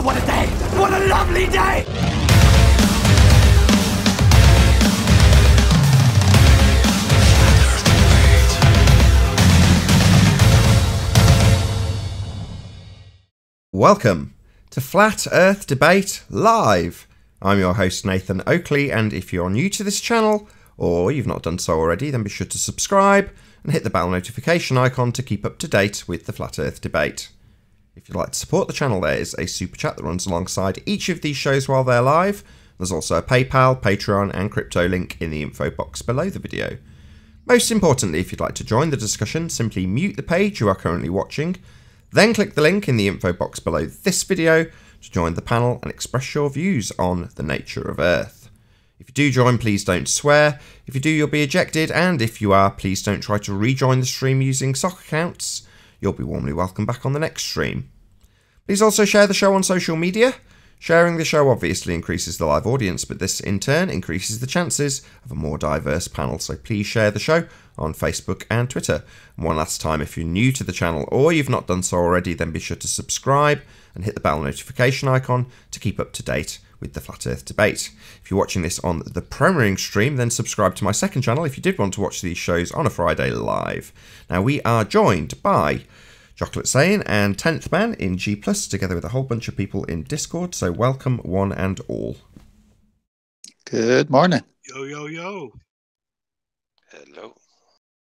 Oh, what a day! What a lovely day! Welcome to Flat Earth Debate Live. I'm your host Nathan Oakley, and if you're new to this channel, or you've not done so already, then be sure to subscribe and hit the bell notification icon to keep up to date with the Flat Earth debate. If you'd like to support the channel, there is a super chat that runs alongside each of these shows while they're live. There's also a PayPal, Patreon, and crypto link in the info box below the video. Most importantly, if you'd like to join the discussion, simply mute the page you are currently watching, then click the link in the info box below this video to join the panel and express your views on the nature of Earth. If you do join, please don't swear. If you do, you'll be ejected, and if you are, please don't try to rejoin the stream using sock accounts. You'll be warmly welcome back on the next stream. Please also share the show on social media. Sharing the show obviously increases the live audience, but this in turn increases the chances of a more diverse panel. So please share the show on Facebook and Twitter. And one last time, if you're new to the channel or you've not done so already, then be sure to subscribe and hit the bell notification icon to keep up to date with the Flat Earth debate. If you're watching this on the premiering stream, then subscribe to my second channel if you did want to watch these shows on a Friday live. Now, we are joined by Chocolate Sane and 10th Man in G, Plus, together with a whole bunch of people in Discord. So, welcome one and all. Good morning. Yo, yo, yo. Hello.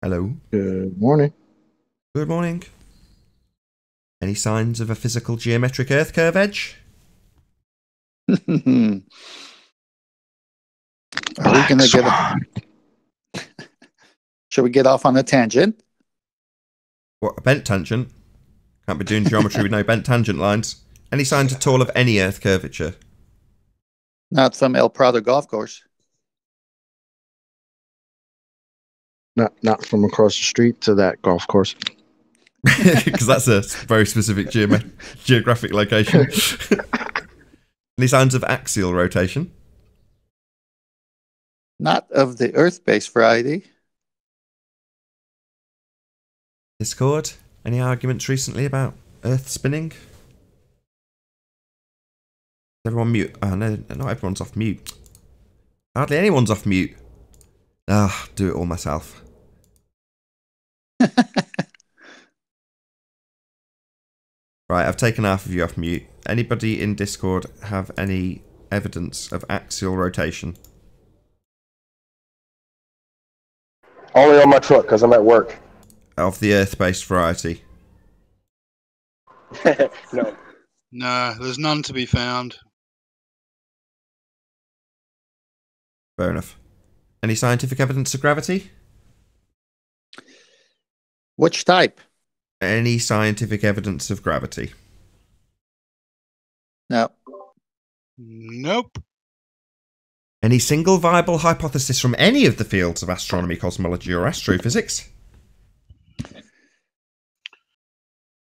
Hello. Good morning. Good morning. Any signs of a physical geometric Earth curve edge? Are we going to get a... Should we get off on a tangent? What, a bent tangent? Can't be doing geometry with no bent tangent lines. Any signs at all of any Earth curvature? Not from El Prado Golf Course. Not not from across the street to that golf course. Because that's a very specific geome- geographic location. Any signs of axial rotation? Not of the Earth-based variety. Discord? Any arguments recently about Earth spinning? Is everyone mute? Oh no, not everyone's off mute. Hardly anyone's off mute. Ah, do it all myself. Right, I've taken half of you off mute. Anybody in Discord have any evidence of axial rotation? Only on my truck because I'm at work. Of the Earth-based variety? no. Nah, there's none to be found. Fair enough. Any scientific evidence of gravity? Which type? Any scientific evidence of gravity? No. Nope. Any single viable hypothesis from any of the fields of astronomy, cosmology, or astrophysics?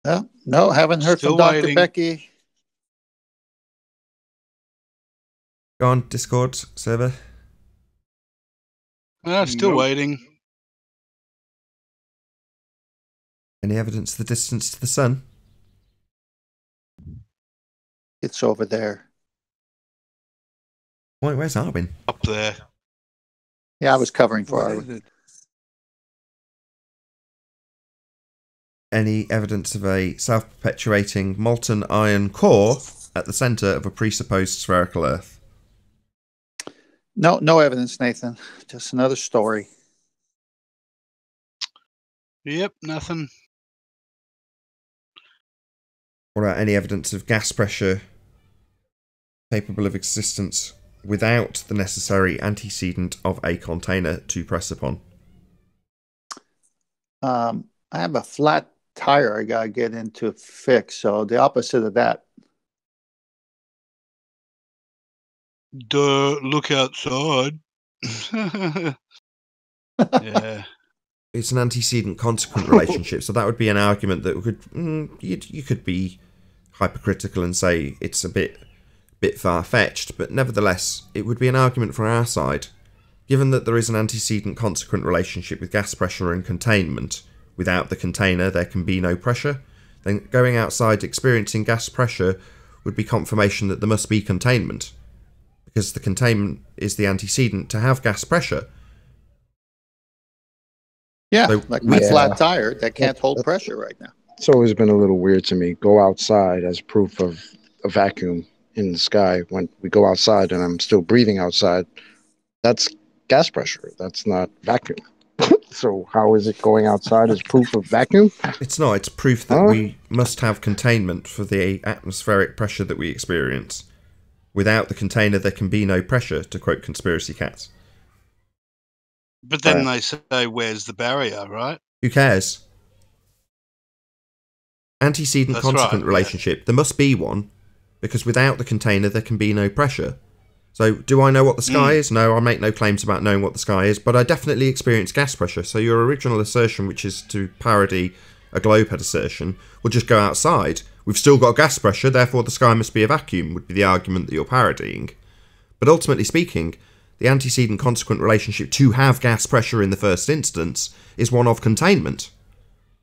No, no haven't heard Still from Dr. waiting. Becky. Go on, Discord server. Ah, still Nope. waiting. Any evidence of the distance to the sun? It's over there. Wait, where's Arwin? Up there. Yeah, I was covering for What our. it? Any evidence of a self-perpetuating molten iron core at the centre of a presupposed spherical Earth? No, no evidence, Nathan. Just another story. Yep, nothing. What about any evidence of gas pressure capable of existence without the necessary antecedent of a container to press upon? Um, I have a flat tire I gotta get into fix. So the opposite of that. Duh, look outside. yeah. It's an antecedent consequent relationship, so that would be an argument that could mm, you, you could be hypercritical and say it's a bit bit far fetched, but nevertheless, it would be an argument for our side. Given that there is an antecedent consequent relationship with gas pressure and containment, without the container there can be no pressure, then going outside experiencing gas pressure would be confirmation that there must be containment, because the containment is the antecedent to have gas pressure. Yeah, So like my we- flat tire that can't hold pressure right now. It's always been a little weird to me. Go outside as proof of a vacuum in the sky. When we go outside and I'm still breathing outside, that's gas pressure. That's not vacuum. so how is it going outside as proof of vacuum? It's not. It's proof that Huh? we must have containment for the atmospheric pressure that we experience. Without the container, there can be no pressure. To quote conspiracy cats. But then Right. they say, "Where's the barrier?" Right? Who cares? Antecedent That's consequent right, yeah. relationship. There must be one, because without the container, there can be no pressure. So, do I know what the sky Mm. is? No, I make no claims about knowing what the sky is, but I definitely experience gas pressure. So, your original assertion, which is to parody a globe head assertion, will just go outside. We've still got gas pressure, therefore the sky must be a vacuum, would be the argument that you're parodying. But ultimately speaking, the antecedent consequent relationship to have gas pressure in the first instance is one of containment.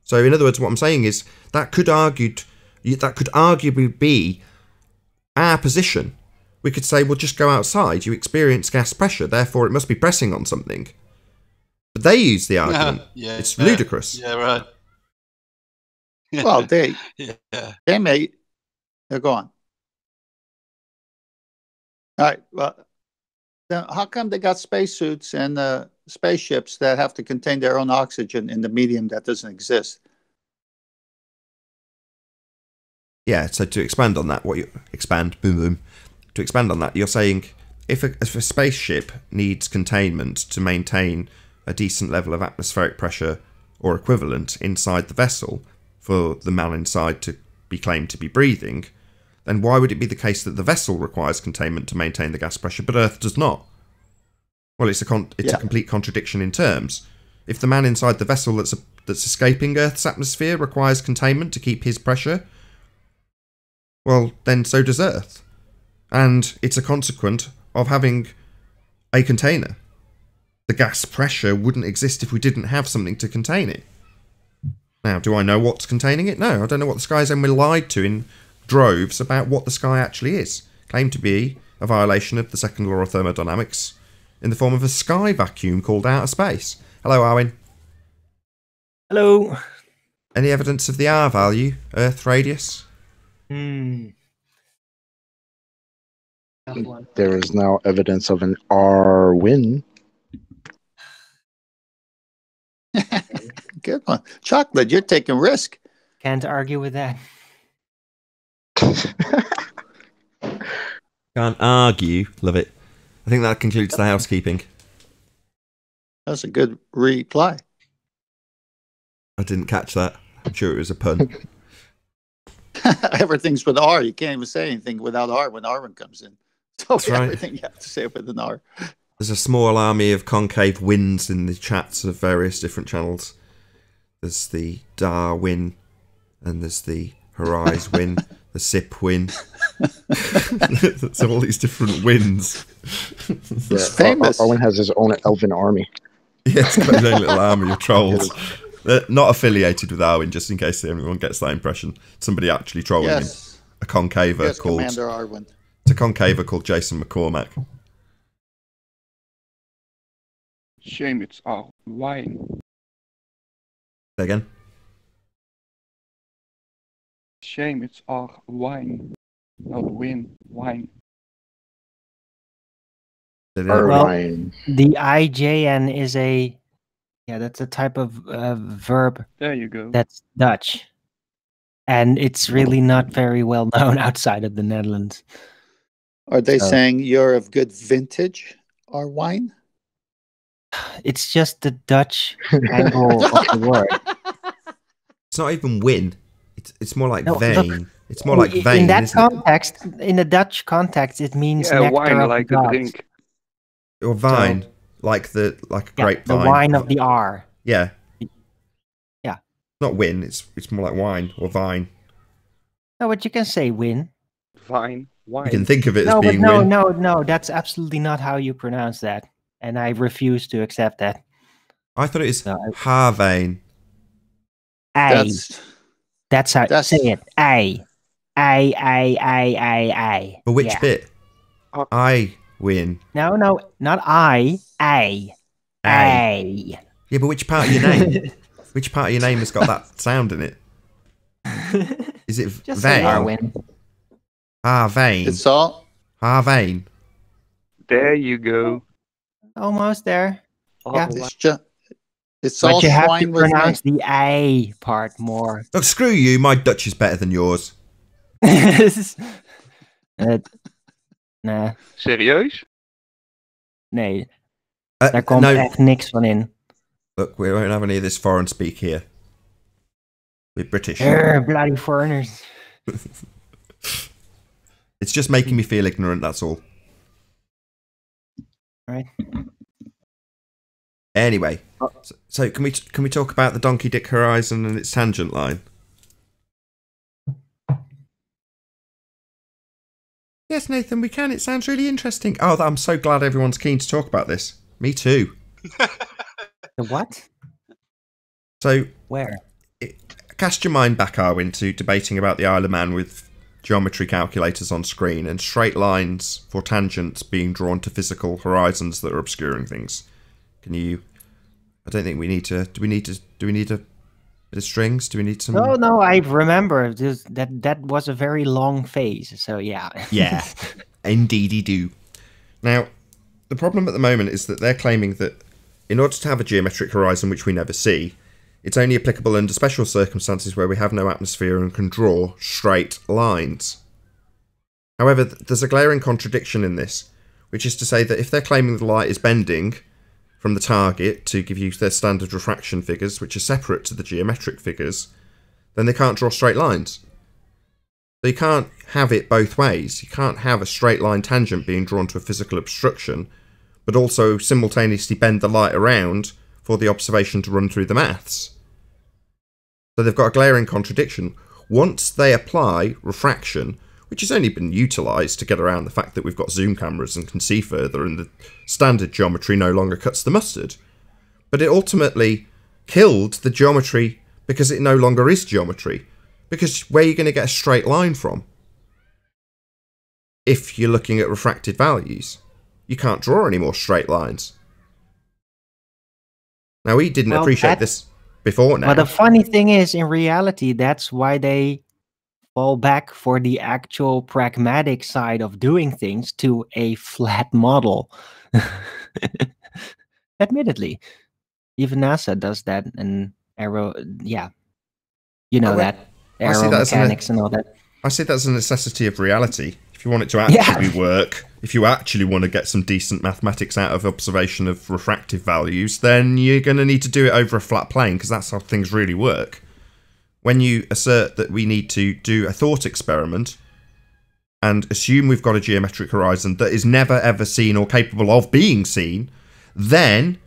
So, in other words, what I'm saying is that could argued that could arguably be our position. We could say, well, just go outside. You experience gas pressure, therefore it must be pressing on something. But they use the argument. yeah, it's yeah, ludicrous. Yeah, right. Well, they yeah. they may they're gone. All right. Well, how come they got spacesuits and uh, spaceships that have to contain their own oxygen in the medium that doesn't exist? Yeah, so to expand on that, what you expand, boom, boom. To expand on that, you're saying if a, if a spaceship needs containment to maintain a decent level of atmospheric pressure or equivalent inside the vessel for the man inside to be claimed to be breathing, then why would it be the case that the vessel requires containment to maintain the gas pressure, but Earth does not? Well, it's a con- it's Yeah. a complete contradiction in terms. If the man inside the vessel that's that's escaping Earth's atmosphere requires containment to keep his pressure, well, then so does Earth. And it's a consequent of having a container. The gas pressure wouldn't exist if we didn't have something to contain it. Now, do I know what's containing it? No, I don't know what the sky is, and we're lied to in droves about what the sky actually is. Claimed to be a violation of the second law of thermodynamics in the form of a sky vacuum called outer space. Hello, Arwin. Hello. Any evidence of the R value, Earth radius? Hmm. There is now evidence of an R win. Good one, chocolate. You're taking risk. Can't argue with that. Can't argue. Love it. I think that concludes the housekeeping. That's a good reply. I didn't catch that. I'm sure it was a pun. Everything's with R. You can't even say anything without R when Arwen comes in. So That's right. everything you have to say with an R. There's a small army of concave winds in the chats of various different channels. There's the Darwin, and there's the Horizon win, the Sip win. there's all these different wins. It's famous. Owen has his own elven army. Yeah, it's got his own little army of trolls. They're not affiliated with Arwen, just in case anyone gets that impression. Somebody actually trolling him. A concaver yes, called Commander Arwen. it's a concaver called Jason McCormack. Shame it's all wine. Say again. Shame it's our wine. Not win, wine. Say that. R Well- wine. The IJN is a yeah, that's a type of uh, verb There you go. that's Dutch, and it's really not very well known outside of the Netherlands. Are they So- saying you're of good vintage, our wine? It's just the Dutch angle of the word. It's not even win. It's it's more like No, look, vein. it's more In- like in vein, that isn't it? context, in the Dutch context, it means yeah, wine of like the a drink. Or vine, like the like a Yeah, grapevine. the wine of the R. Yeah. Yeah. Not win. It's it's more like wine or vine. No, but you can say win. Vine, wine. You can think of it as No, but being no, win. no, no. That's absolutely not how you pronounce that, and I refuse to accept that. I thought it was No, I- Harvane. A. That's That's how that's- say it. A. A, A, A, A, A. But which Yeah. bit? Oh. I win. No, no, not I. A. A. A. Yeah, but which part of your name? which part of your name has got that sound in it? Is it Just say vein? Arwen. Ah, vein. It's all. Ah, vein. There you go. Almost there. Yeah. It's just. It's all But you have to swine me. pronounce the A part more. Look, screw you. My Dutch is better than yours. Eh, nee, Serieus? nee, Uh, daar komt no, echt niks van in. look, we won't have any of this foreign speak here. We're British. Urgh, bloody foreigners. It's just making me feel ignorant. That's all. Right. Anyway, uh, so, so can we can we talk about the Donkey Dick Horizon and its tangent line? Yes, Nathan, we can. It sounds really interesting. Oh, I'm so glad everyone's keen to talk about this. Me too. The what? So, Where? cast your mind back, Arwin, to debating about the Isle of Man with geometry calculators on screen and straight lines for tangents being drawn to physical horizons that are obscuring things. Can you? I don't think we need to. Do we need to? Do we need a bit of strings? Do we need some? No, no, I remember this, that that was a very long phase. So yeah. Yeah, indeedy do. Now, the problem at the moment is that they're claiming that in order to have a geometric horizon which we never see, it's only applicable under special circumstances where we have no atmosphere and can draw straight lines. However, th- there's a glaring contradiction in this, which is to say that if they're claiming the light is bending from the target to give you their standard refraction figures, which are separate to the geometric figures, then they can't draw straight lines. So you can't have it both ways. You can't have a straight line tangent being drawn to a physical obstruction, but also simultaneously bend the light around for the observation to run through the maths. So they've got a glaring contradiction. Once they apply refraction, which has only been utilised to get around the fact that we've got zoom cameras and can see further, and the standard geometry no longer cuts the mustard. But it ultimately killed the geometry because it no longer is geometry. Because where are you going to get a straight line from? If you're looking at refracted values, you can't draw any more straight lines. Now, we didn't Well, appreciate this before now. But the funny thing is, in reality, that's why they fall back for the actual pragmatic side of doing things to a flat model. Admittedly, even NASA does that, and aero, yeah, you know Oh, that I see that as an- aeromechanics and all that. I see that's a necessity of reality. If you want it to actually Yeah. work, if you actually want to get some decent mathematics out of observation of refractive values, then you're going to need to do it over a flat plane because that's how things really work. When you assert that we need to do a thought experiment and assume we've got a geometric horizon that is never ever seen or capable of being seen, then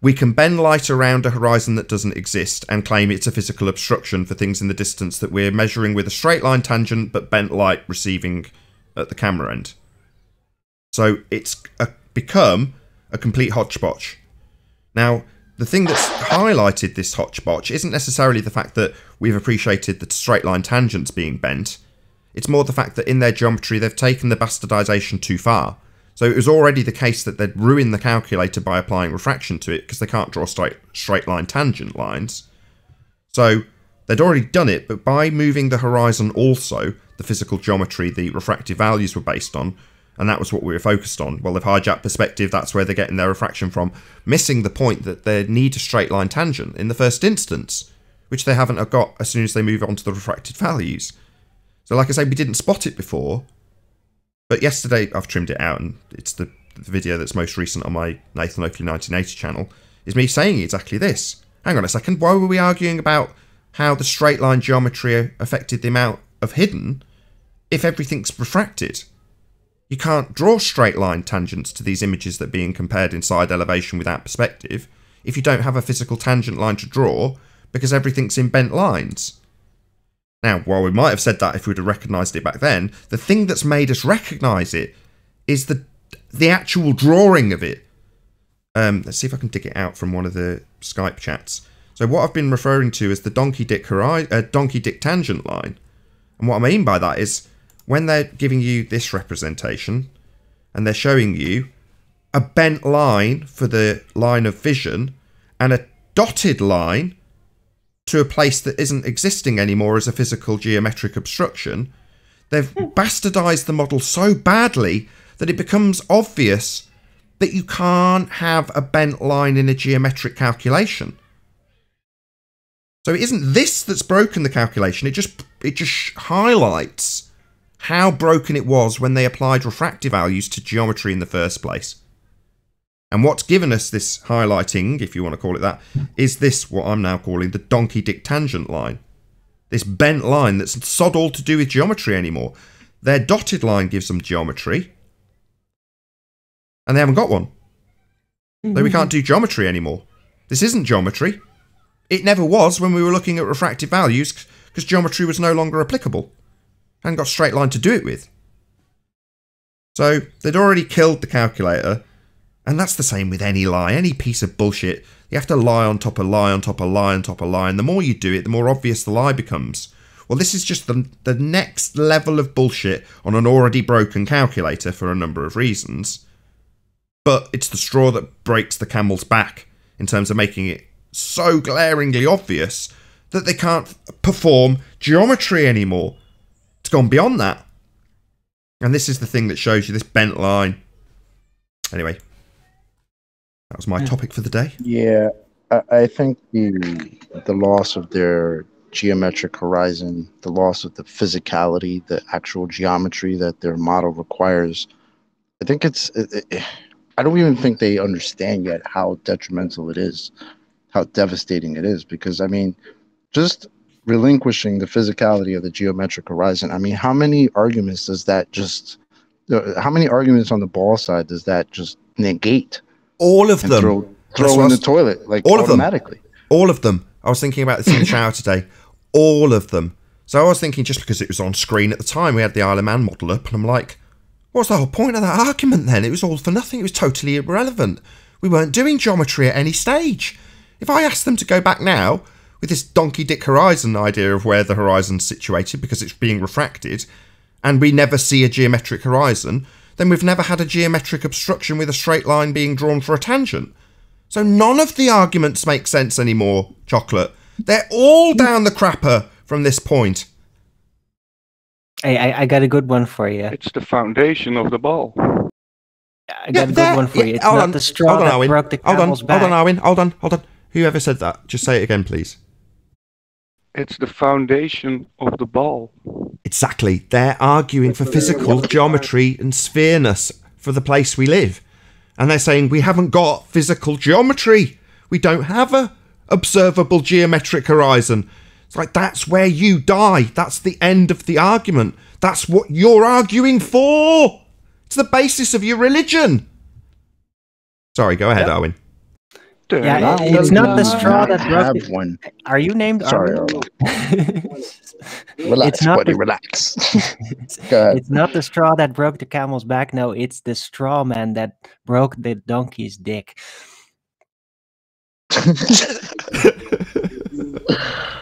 we can bend light around a horizon that doesn't exist and claim it's a physical obstruction for things in the distance that we're measuring with a straight line tangent but bent light receiving at the camera end. So it's a, become a complete hodgepodge. Now, the thing that's highlighted this hodgepodge isn't necessarily the fact that we've appreciated the straight line tangents being bent. It's more the fact that in their geometry they've taken the bastardization too far. So it was already the case that they'd ruin the calculator by applying refraction to it because they can't draw straight straight line tangent lines. So they'd already done it, but by moving the horizon also, the physical geometry the refractive values were based on, and that was what we were focused on. Well, they've hijacked perspective, that's where they're getting their refraction from, missing the point that they need a straight line tangent in the first instance, which they haven't got as soon as they move on to the refracted values. So, like I say, we didn't spot it before, but yesterday I've trimmed it out, and it's the, the video that's most recent on my Nathan Oakley 1980 channel, is me saying exactly this. Hang on a second, why were we arguing about how the straight line geometry affected the amount of hidden if everything's refracted? You can't draw straight line tangents to these images that are being compared inside elevation without perspective if you don't have a physical tangent line to draw because everything's in bent lines. Now, while we might have said that if we'd have recognised it back then, the thing that's made us recognise it is the the actual drawing of it. Um, let's see if I can dig it out from one of the Skype chats. So what I've been referring to is the donkey dick uh, donkey dick tangent line, And what I mean by that is when they're giving you this representation and they're showing you a bent line for the line of vision and a dotted line to a place that isn't existing anymore as a physical geometric obstruction, they've hmm. bastardized the model so badly that it becomes obvious that you can't have a bent line in a geometric calculation. So it isn't this that's broken the calculation. It just it just highlights how broken it was when they applied refractive values to geometry in the first place. And what's given us this highlighting, if you want to call it that, is this what I'm now calling the donkey dick tangent line. This bent line that's sod all to do with geometry anymore. Their dotted line gives them geometry. And they haven't got one. So we can't mm-hmm. do geometry anymore. This isn't geometry. It never was when we were looking at refractive values because geometry was no longer applicable. And got straight line to do it with. So they'd already killed the calculator, and that's the same with any lie, any piece of bullshit. You have to lie on top of lie on top of lie on top of lie, and the more you do it, the more obvious the lie becomes. Well, this is just the, the next level of bullshit on an already broken calculator for a number of reasons. But it's the straw that breaks the camel's back in terms of making it so glaringly obvious that they can't perform geometry anymore. It's gone beyond that. And this is the thing that shows you this bent line. Anyway, that was my topic for the day. Yeah, I, I think the the loss of their geometric horizon, the loss of the physicality, the actual geometry that their model requires, I think it's. It, it, I don't even think they understand yet how detrimental it is, how devastating it is. Because I mean, just relinquishing the physicality of the geometric horizon. I mean, how many arguments does that just? uh, How many arguments on the ball side does that just negate? All of them. throw, throw in the toilet like all of them. automatically. All of them. I was thinking about this in the shower today. All of them. So I was thinking just because it was on screen at the time, we had the Isle of Man model up, and I'm like, what's the whole point of that argument then? It was all for nothing. It was totally irrelevant. We weren't doing geometry at any stage. If I asked them to go back now with this donkey dick horizon idea of where the horizon's situated because it's being refracted, and we never see a geometric horizon, then we've never had a geometric obstruction with a straight line being drawn for a tangent. So none of the arguments make sense anymore, Chocolate. They're all mm. down the crapper from this point. Hey, I, I got a good one for you. It's the foundation of the ball. I got a good one for you. It's hold not on, the straw hold on, that Owen. broke the Hold on, back. hold on, Owen. Hold on, hold on. Whoever said that, just say it again, please. It's the foundation of the ball. Exactly. They're arguing for physical geometry and sphereness for the place we live. And they're saying we haven't got physical geometry. We don't have a observable geometric horizon. It's like that's where you die. That's the end of the argument. That's what you're arguing for. It's the basis of your religion. Sorry, go ahead, Owen. Yeah, it- it's not the straw that broke. the- one. Are you named? Sorry, Armin? Relax, It's not buddy. the- Relax. It's not the straw that broke the camel's back. No, it's the straw man that broke the donkey's dick.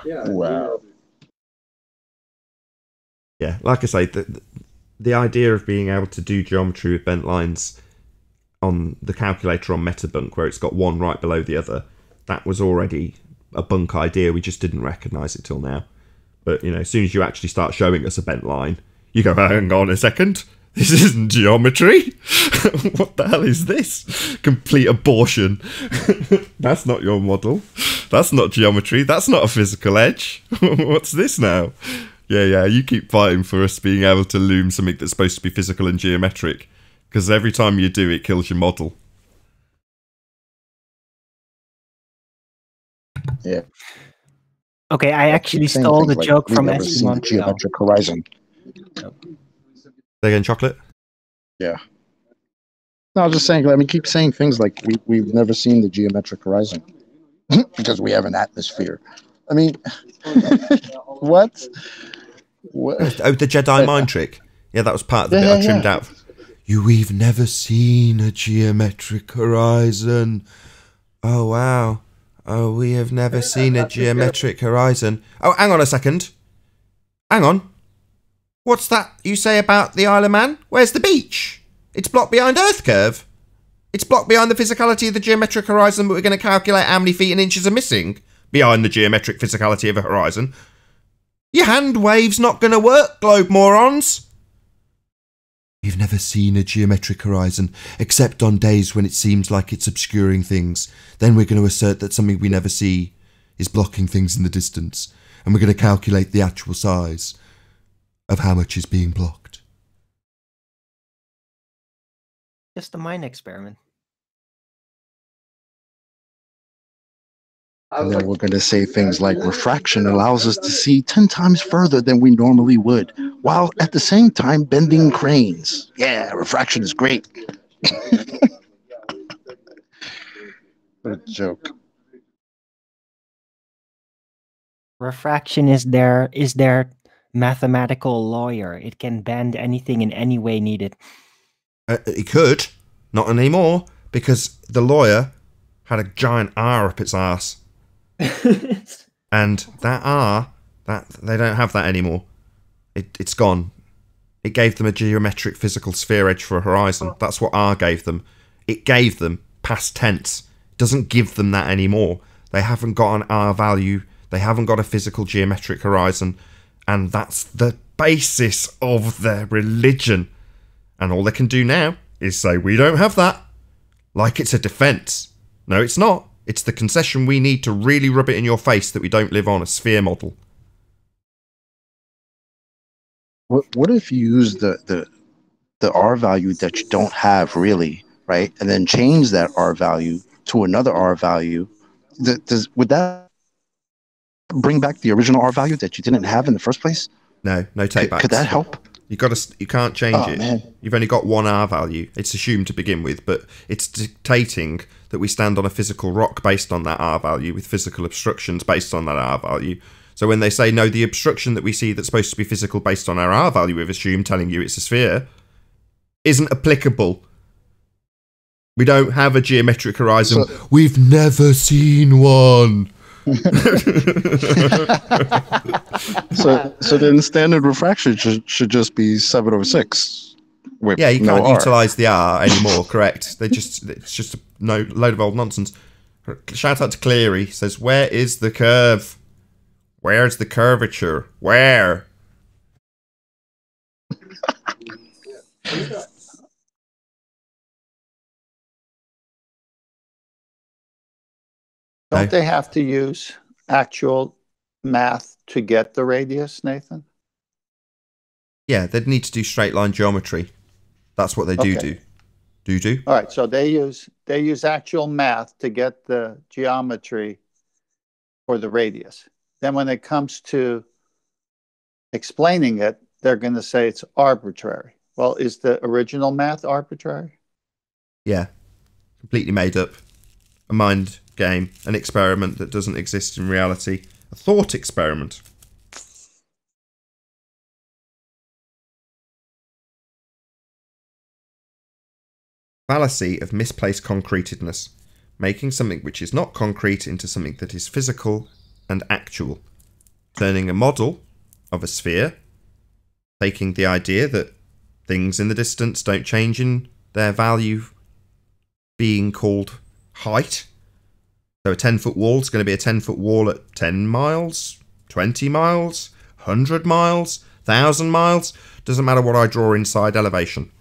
wow. Yeah, like I say, the, the idea of being able to do geometry with bent lines on the calculator on Metabunk, where it's got one right below the other, that was already a bunk idea. We just didn't recognise it till now. But you know, as soon as you actually start showing us a bent line, you go, "Hang on a second, this isn't geometry. what the hell is this? Complete abortion. That's not your model. That's not geometry. That's not a physical edge. What's this now? Yeah, yeah, you keep fighting for us being able to loom something that's supposed to be physical and geometric. Because every time you do, it kills your model. Yeah. Okay, I actually Same stole the like, joke from never SC seen Montreal. geometric horizon. Say again, chocolate. Yeah. No, I was just saying. I mean, keep saying things like we we've never seen the geometric horizon because we have an atmosphere. I mean, what? What? Oh, the Jedi mind trick. Yeah, that was part of the Yeah, bit I trimmed yeah. out. You, we've never seen a geometric horizon. Oh wow. Oh, we have never seen a geometric horizon. Oh, hang on a second. Hang on. What's that you say about the Isle of Man? Where's the beach? It's blocked behind Earth curve. It's blocked behind the physicality of the geometric horizon, but we're going to calculate how many feet and inches are missing behind the geometric physicality of a horizon. Your hand wave's not going to work, globe morons. You've never seen a geometric horizon, except on days when it seems like it's obscuring things. Then we're going to assert that something we never see is blocking things in the distance, and we're going to calculate the actual size of how much is being blocked. Just a mind experiment. And then we're going to say things like refraction allows us to see 10 times further than we normally would, while at the same time bending cranes. Yeah, refraction is great. what a joke. Refraction is their is their mathematical lawyer. It can bend anything in any way needed. Uh, he could, not anymore, because the lawyer had a giant R up its ass. and that R, that they don't have that anymore. It, it's gone. It gave them a geometric physical sphere edge for a horizon. Oh. That's what R gave them. It gave them past tense. It doesn't give them that anymore. They haven't got an R value. They haven't got a physical geometric horizon. And that's the basis of their religion. And all they can do now is say, we don't have that. Like it's a defense. No, it's not. It's the concession we need to really rub it in your face that we don't live on a sphere model. What what if you use the the the R value that you don't have really, right? And then change that R value to another R value. Th- does would that bring back the original R value that you didn't have in the first place? No, no take backs. could that help? You got to. You can't change Oh, it. man. You've only got one R value. It's assumed to begin with, but it's dictating that we stand on a physical rock based on that R value, with physical obstructions based on that R value. So when they say no, the obstruction that we see that's supposed to be physical based on our R value, we've assumed, telling you it's a sphere, isn't applicable. We don't have a geometric horizon. So- we've never seen one. So so then standard refraction should, should just be seven over six. With Yeah, you no can't R. utilize the R anymore. correct? They just it's just a no load of old nonsense. Shout out to Cleary. Says, "Where is the curve? Where's the curvature? Where?" Don't they have to use actual math to get the radius, Nathan? Yeah, they'd need to do straight line geometry. That's what they do Okay. do. Do do. All right, so they use they use actual math to get the geometry for the radius. Then when it comes to explaining it, they're going to say it's arbitrary. Well, is the original math arbitrary? Yeah, completely made up. A mind game, an experiment that doesn't exist in reality. A thought experiment. Fallacy of misplaced concretedness, making something which is not concrete into something that is physical and actual. Turning a model of a sphere, taking the idea that things in the distance don't change in their value being called height. So a 10 foot wall is going to be a 10 foot wall at 10 miles, 20 miles, 100 miles, 1,000 miles. Doesn't matter what I draw inside elevation.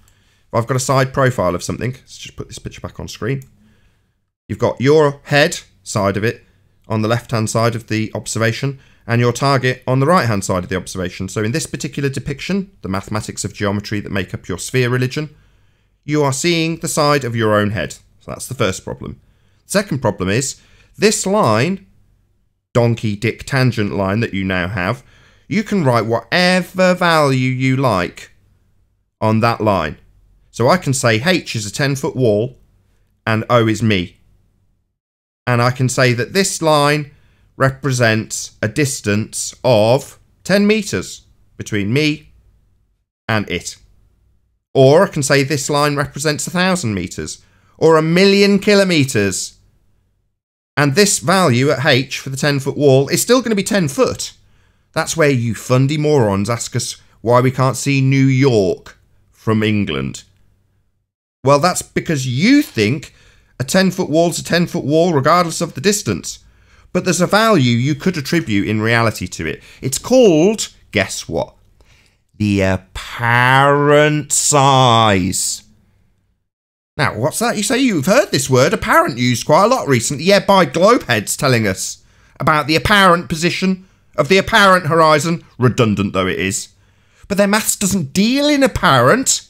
If I've got a side profile of something, let's just put this picture back on screen. You've got your head side of it on the left hand side of the observation and your target on the right hand side of the observation. So in this particular depiction, the mathematics of geometry that make up your sphere religion, you are seeing the side of your own head. So that's the first problem. Second problem is this line, donkey dick tangent line that you now have, you can write whatever value you like on that line. So I can say H is a 10 foot wall and O is me. And I can say that this line represents a distance of 10 meters between me and it. Or I can say this line represents a thousand meters or a million kilometers. And this value at H for the 10 foot wall is still going to be 10 foot. That's where you fundy morons ask us why we can't see New York from England. Well, that's because you think a 10 foot wall's a 10 foot wall regardless of the distance. But there's a value you could attribute in reality to it. It's called, guess what? The apparent size. Now, what's that? You say you've heard this word apparent used quite a lot recently. Yeah, by globeheads telling us about the apparent position of the apparent horizon, redundant though it is. But their maths doesn't deal in apparent.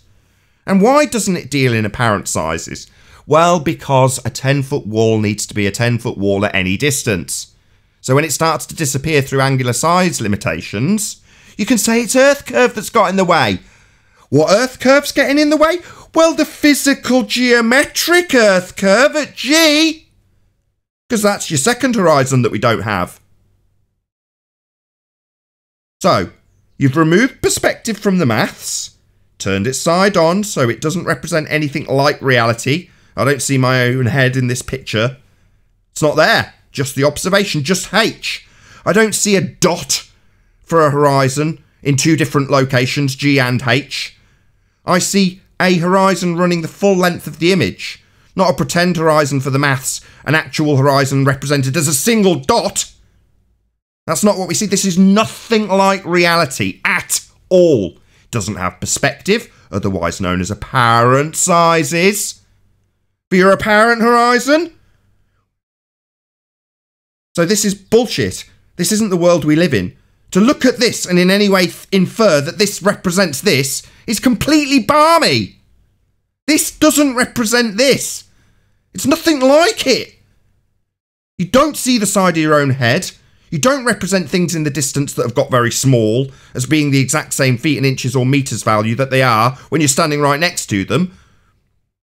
And why doesn't it deal in apparent sizes? Well, because a 10 foot wall needs to be a 10 foot wall at any distance. So when it starts to disappear through angular size limitations, you can say it's Earth curve that's got in the way. What Earth curve's getting in the way? Well, the physical geometric Earth curve at G. Because that's your second horizon that we don't have. So, you've removed perspective from the maths, turned it side on so it doesn't represent anything like reality. I don't see my own head in this picture. It's not there. Just the observation, just H. I don't see a dot for a horizon in two different locations, G and H. I see a horizon running the full length of the image, not a pretend horizon for the maths, an actual horizon represented as a single dot. That's not what we see. This is nothing like reality at all. Doesn't have perspective, otherwise known as apparent sizes. For your apparent horizon? So this is bullshit. This isn't the world we live in. To look at this and in any way infer that this represents this is completely balmy. This doesn't represent this. It's nothing like it. You don't see the side of your own head. You don't represent things in the distance that have got very small as being the exact same feet and inches or meters value that they are when you're standing right next to them.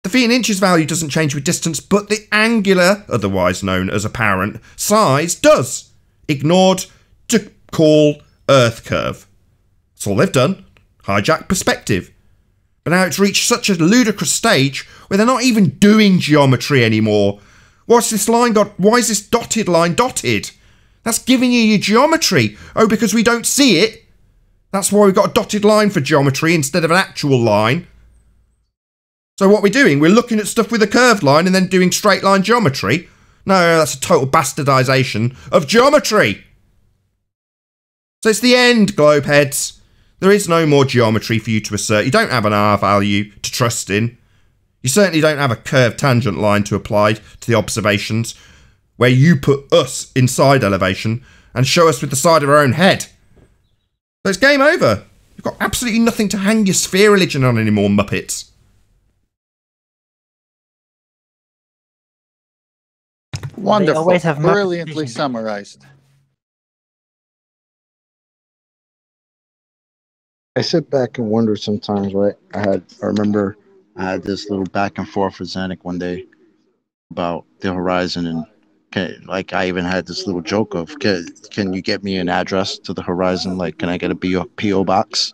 The feet and inches value doesn't change with distance, but the angular, otherwise known as apparent, size does. Ignored to call Earth curve. That's all they've done. Hijack perspective. But now it's reached such a ludicrous stage where they're not even doing geometry anymore. What's this line got? Why is this dotted line dotted? That's giving you your geometry. Oh, because we don't see it. That's why we've got a dotted line for geometry instead of an actual line. So what we're doing, we're looking at stuff with a curved line and then doing straight line geometry. No, that's a total bastardization of geometry. So it's the end, globeheads. There is no more geometry for you to assert. You don't have an R value to trust in. You certainly don't have a curved tangent line to apply to the observations where you put us inside elevation and show us with the side of our own head. So it's game over. You've got absolutely nothing to hang your sphere religion on anymore, Muppets. Wonderful. always have Muppet Brilliantly vision. summarized. I sit back and wonder sometimes, right? I had, I remember I had this little back and forth with Zanuck one day about the horizon, and can, like I even had this little joke of, can, can you get me an address to the horizon? Like, can I get a PO, PO box?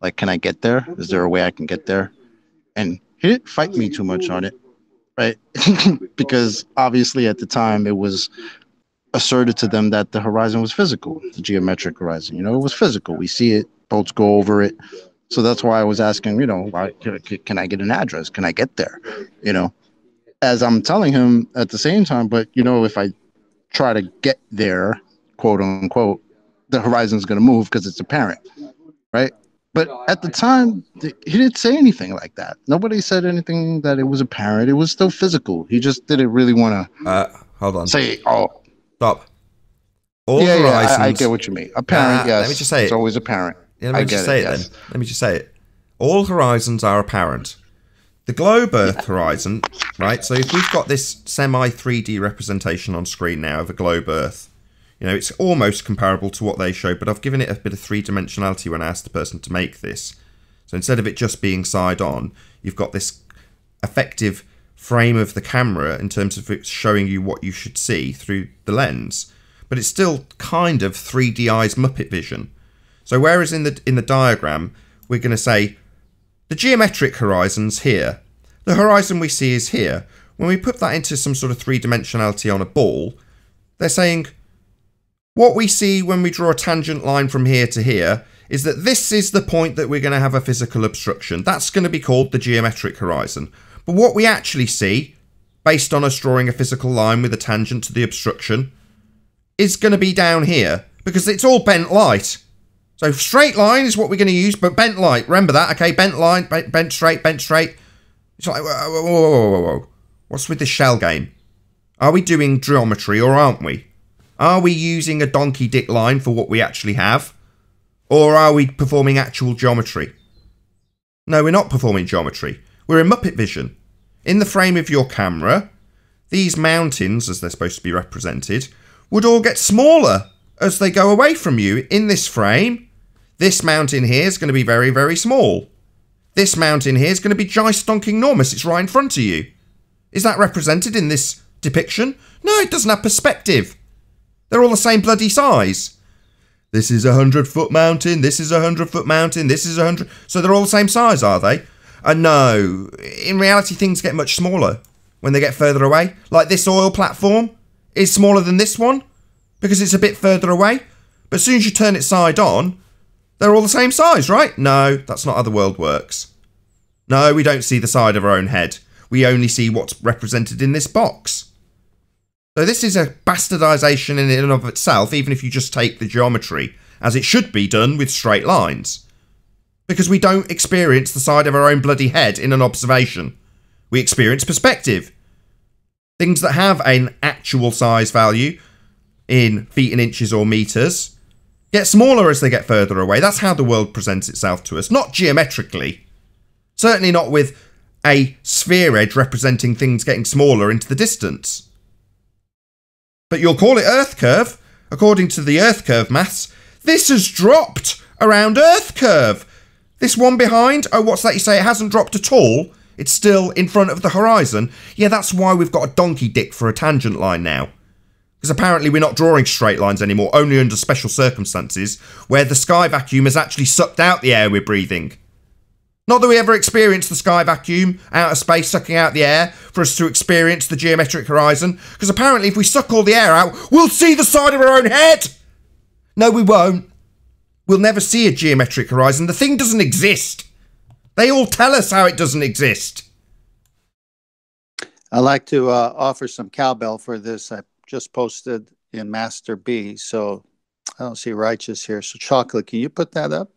Like, can I get there? Is there a way I can get there? And he didn't fight me too much on it, right? because obviously at the time it was asserted to them that the horizon was physical, the geometric horizon. You know, it was physical. We see it, boats go over it. So that's why I was asking, you know, why, c- can I get an address? Can I get there? You know, as I'm telling him at the same time, but you know, if I try to get there, quote unquote, the horizon's going to move because it's apparent, right? But at the time, he didn't say anything like that. Nobody said anything that it was apparent. It was still physical. He just didn't really want to. Uh, hold on. to say, "Oh, Stop. All yeah, yeah, horizons. I, I get what you mean. Apparent, Uh, yes. let me just say it's it. always apparent. Yeah, let me I just say it, it, yes. then. Let me just say it. All horizons are apparent. The globe Earth horizon, right? So if we've got this semi 3D representation on screen now of a globe Earth, you know, it's almost comparable to what they showed, but I've given it a bit of three dimensionality when I asked the person to make this. So instead of it just being side on, you've got this effective frame of the camera in terms of it showing you what you should see through the lens. But it's still kind of 3D eyes Muppet vision. So whereas in the in the diagram we're going to say the geometric horizon's here, the horizon we see is here. When we put that into some sort of three dimensionality on a ball, they're saying what we see when we draw a tangent line from here to here is that this is the point that we're going to have a physical obstruction. That's going to be called the geometric horizon. But what we actually see, based on us drawing a physical line with a tangent to the obstruction, is going to be down here because it's all bent light. So straight line is what we're going to use, but bent light. Remember that, okay? Bent line, bent, bent straight, bent straight. It's like, whoa, whoa, whoa, whoa, whoa, whoa. What's with the shell game? Are we doing geometry or aren't we? Are we using a donkey dick line for what we actually have? Or are we performing actual geometry? No, we're not performing geometry. We're in Muppet Vision. In the frame of your camera, these mountains, as they're supposed to be represented, would all get smaller as they go away from you in this frame. This mountain here is going to be very, very small. This mountain here is going to be stonking enormous. It's right in front of you. Is that represented in this depiction? No, it doesn't have perspective. They're all the same bloody size. This is a hundred foot mountain. This is a hundred foot mountain. This is a hundred. So they're all the same size, are they? Uh, no. In reality, things get much smaller when they get further away. Like this oil platform is smaller than this one because it's a bit further away. But as soon as you turn it side on, they're all the same size, right? No, that's not how the world works. No, we don't see the side of our own head. We only see what's represented in this box. So this is a bastardization in and of itself, even if you just take the geometry, as it should be done with straight lines. Because we don't experience the side of our own bloody head in an observation. We experience perspective. Things that have an actual size value in feet and inches or meters get smaller as they get further away. That's how the world presents itself to us, not geometrically. Certainly not with a sphere edge representing things getting smaller into the distance. But you'll call it Earth curve. According to the Earth curve maths, this has dropped around Earth curve. This one behind, oh, what's that you say? It hasn't dropped at all. It's still in front of the horizon. Yeah, that's why we've got a donkey dick for a tangent line now. Because apparently we're not drawing straight lines anymore, only under special circumstances where the sky vacuum has actually sucked out the air we're breathing. Not that we ever experienced the sky vacuum out of space sucking out the air for us to experience the geometric horizon, because apparently if we suck all the air out, we'll see the side of our own head! No, we won't. We'll never see a geometric horizon. The thing doesn't exist. They all tell us how it doesn't exist. I'd like to uh, offer some cowbell for this. I just posted in Master B, so I don't see Righteous here. So, Chocolate, can you put that up?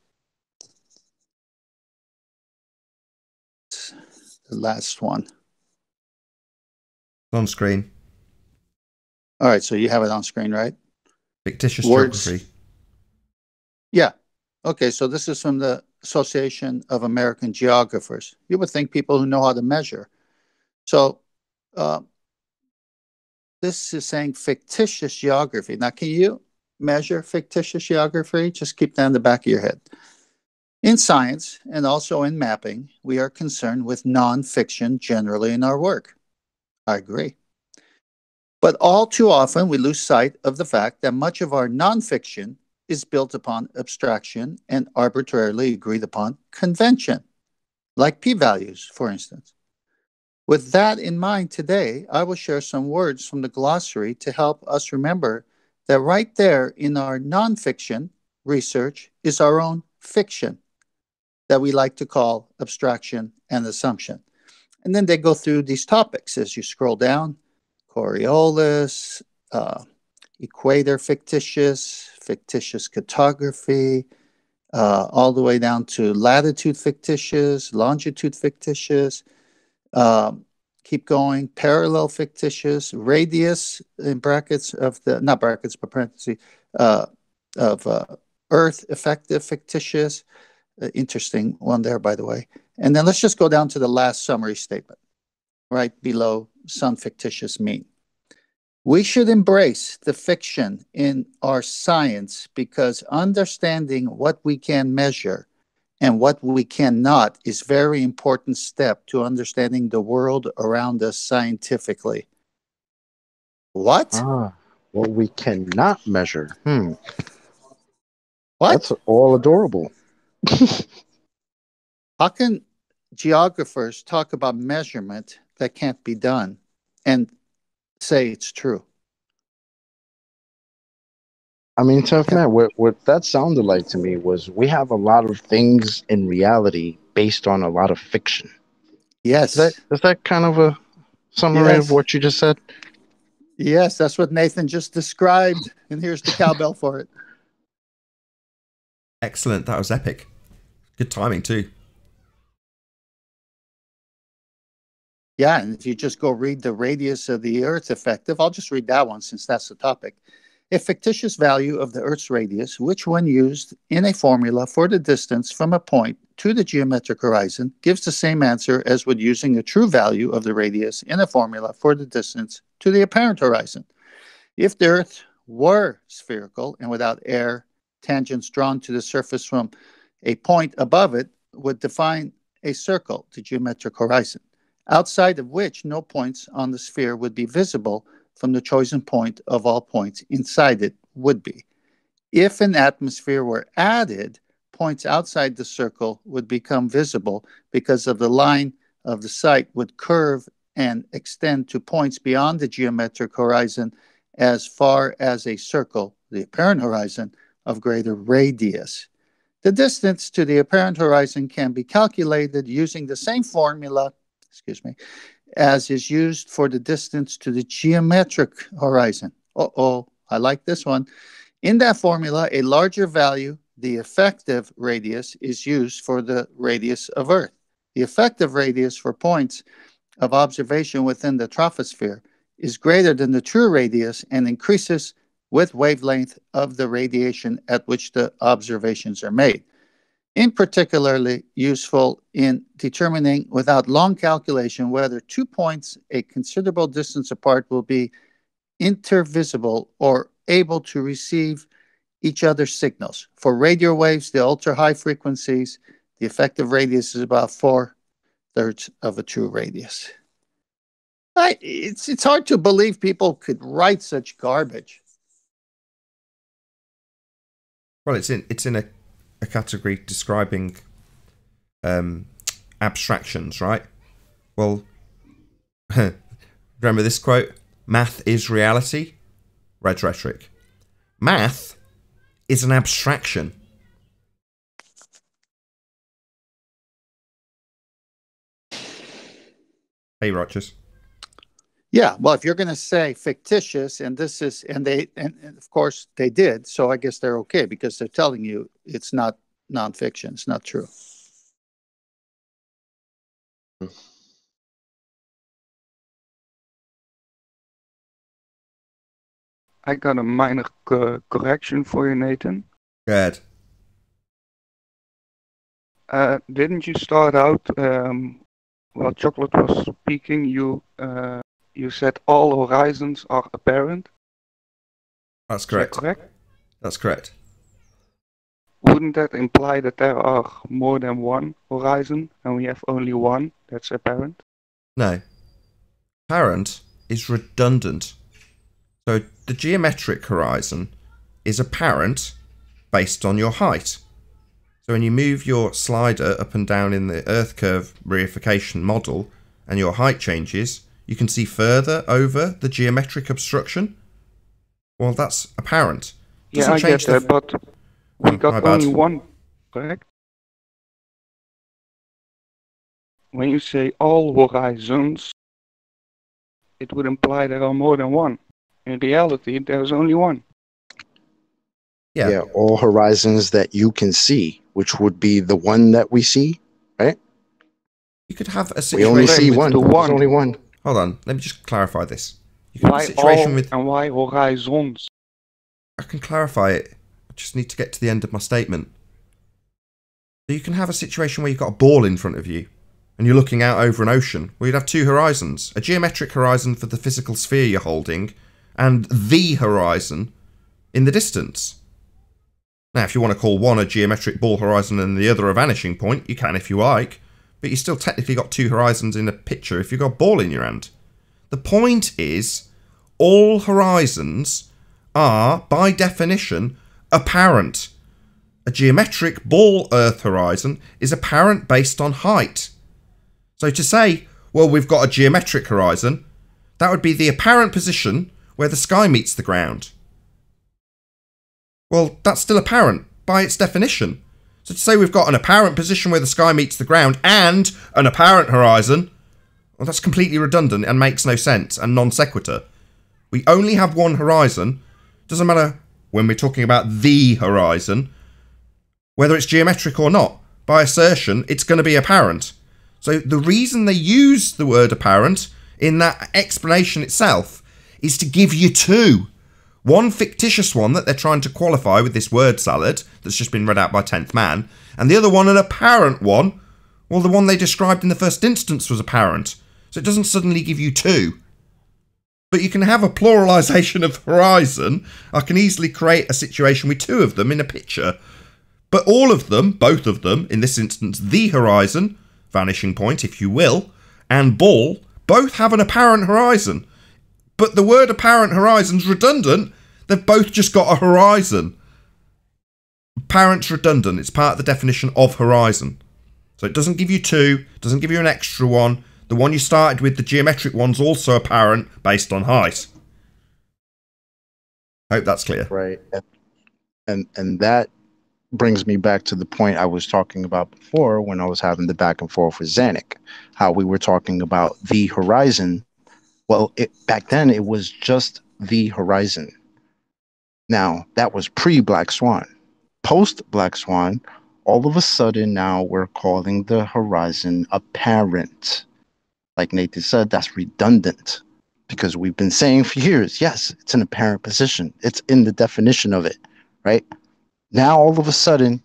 The last one. On screen. All right, so you have it on screen, right? Fictitious Words. geography. Yeah. Okay, so this is from the Association of American Geographers. You would think people who know how to measure. So uh, this is saying fictitious geography. Now, can you measure fictitious geography? Just keep that in the back of your head. In science and also in mapping, we are concerned with nonfiction generally in our work. I agree. But all too often, we lose sight of the fact that much of our nonfiction is built upon abstraction and arbitrarily agreed upon convention, like p values, for instance. With that in mind today, I will share some words from the glossary to help us remember that right there in our nonfiction research is our own fiction that we like to call abstraction and assumption. And then they go through these topics as you scroll down Coriolis, uh, equator fictitious, fictitious cartography, uh, all the way down to latitude fictitious, longitude fictitious. Um, keep going, parallel fictitious, radius in brackets of the, not brackets, but parentheses, uh, of uh, Earth effective fictitious. Uh, interesting one there, by the way. And then let's just go down to the last summary statement, right below sun fictitious mean. We should embrace the fiction in our science because understanding what we can measure and what we cannot is very important step to understanding the world around us scientifically. What? Ah, what we cannot measure. Hmm. What? That's all adorable. How can geographers talk about measurement that can't be done and say it's true? I mean, tough man. What what that sounded like to me was we have a lot of things in reality based on a lot of fiction. Yes. Is that is that kind of a summary Yes. of what you just said? Yes, that's what Nathan just described. And here's the cowbell for it. Excellent. That was epic. Good timing too. Yeah, and if you just go read the radius of the Earth effective, I'll just read that one since that's the topic. A fictitious value of the Earth's radius, which when used in a formula for the distance from a point to the geometric horizon, gives the same answer as would using a true value of the radius in a formula for the distance to the apparent horizon. If the Earth were spherical and without air, tangents drawn to the surface from a point above it would define a circle, the geometric horizon outside of which no points on the sphere would be visible from the chosen point of all points inside it would be. If an atmosphere were added, points outside the circle would become visible because of the line of the sight would curve and extend to points beyond the geometric horizon as far as a circle, the apparent horizon, of greater radius. The distance to the apparent horizon can be calculated using the same formula excuse me, as is used for the distance to the geometric horizon. Uh oh, I like this one. In that formula, a larger value, the effective radius, is used for the radius of Earth. The effective radius for points of observation within the troposphere is greater than the true radius and increases with wavelength of the radiation at which the observations are made in particularly useful in determining without long calculation whether two points a considerable distance apart will be intervisible or able to receive each other's signals. For radio waves, the ultra high frequencies, the effective radius is about four thirds of a true radius. I, it's, it's hard to believe people could write such garbage. Well, it's in it's in a, a category describing um, abstractions, right? Well, remember this quote: "Math is reality." Red rhetoric. Math is an abstraction. Hey, Rogers. Yeah, well, if you're going to say fictitious, and this is, and they, and, and of course they did, so I guess they're okay because they're telling you it's not nonfiction, it's not true. I got a minor co- correction for you, Nathan. Good. Uh, didn't you start out um, while Chocolate was speaking? You uh, you said all horizons are apparent. That's Is that correct. correct? That's correct. Wouldn't that imply that there are more than one horizon and we have only one that's apparent? No. Apparent is redundant. So the geometric horizon is apparent based on your height. So when you move your slider up and down in the Earth curve reification model and your height changes, you can see further over the geometric obstruction. Well, that's apparent. Doesn't I get change the- that, but hmm, we Oh, my got bad. only one, correct? When you say all horizons, it would imply there are more than one. In reality, there's only one. Yeah. yeah, all horizons that you can see, which would be the one that we see. Right? You could have a situation. We situation. only see with one. the There's only one. Hold on, let me just clarify this. You can have a situation all with. and why horizons? I can clarify it. I just need to get to the end of my statement. So you can have a situation where you've got a ball in front of you and you're looking out over an ocean where you'd have two horizons a geometric horizon for the physical sphere you're holding and the horizon in the distance. Now, if you want to call one a geometric ball horizon and the other a vanishing point, you can if you like, but you still technically got two horizons in a picture if you've got a ball in your hand. The point is, all horizons are, by definition, apparent. A geometric ball Earth horizon is apparent based on height. So to say, well, we've got a geometric horizon, that would be the apparent position where the sky meets the ground. Well, that's still apparent by its definition. So to say we've got an apparent position where the sky meets the ground and an apparent horizon, well, that's completely redundant and makes no sense and non sequitur. We only have one horizon. Doesn't matter when we're talking about the horizon, whether it's geometric or not. By assertion, it's going to be apparent. So the reason they use the word apparent in that explanation itself is to give you two. One fictitious one that they're trying to qualify with this word salad that's just been read out by 10th man, and the other one an apparent one. Well, the one they described in the first instance was apparent, so it doesn't suddenly give you two. But you can have a pluralization of horizon. I can easily create a situation with two of them in a picture. But all of them, both of them, in this instance, the horizon, vanishing point, if you will, and ball, both have an apparent horizon. But the word apparent horizon's redundant. They've both just got a horizon. Apparent's redundant. It's part of the definition of horizon. So it doesn't give you two, doesn't give you an extra one. The one you started with, the geometric one's also apparent based on height. Hope that's clear. Right. And and, and that brings me back to the point I was talking about before when I was having the back and forth with Zanuck, how we were talking about the horizon. Well, it, back then it was just the horizon. Now, that was pre Black Swan. Post Black Swan, all of a sudden now we're calling the horizon apparent. Like Nathan said, that's redundant because we've been saying for years, yes, it's an apparent position. It's in the definition of it, right? Now, all of a sudden,